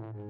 Mm-hmm.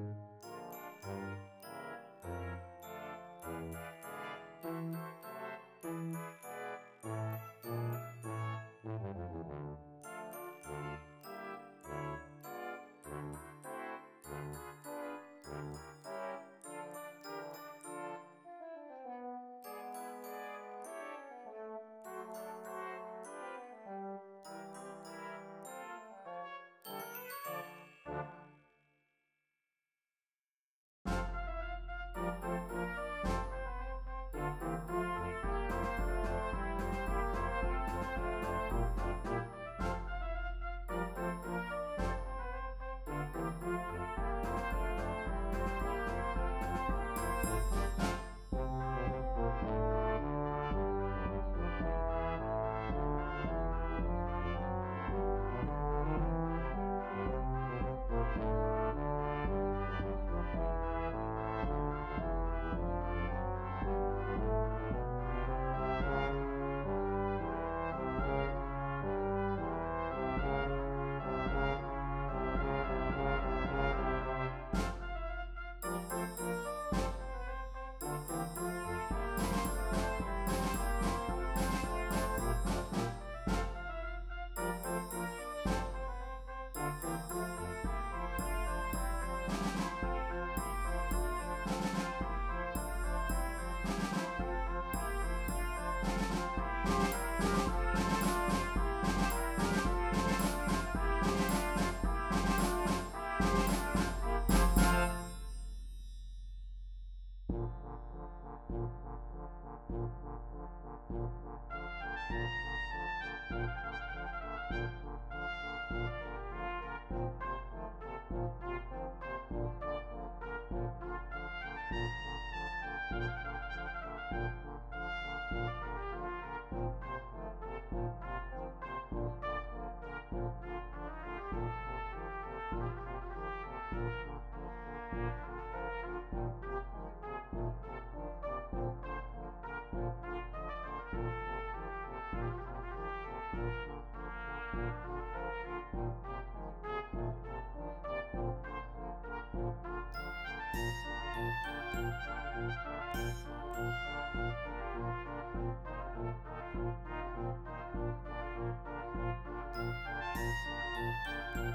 Thank